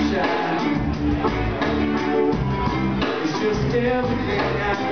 It's just everything I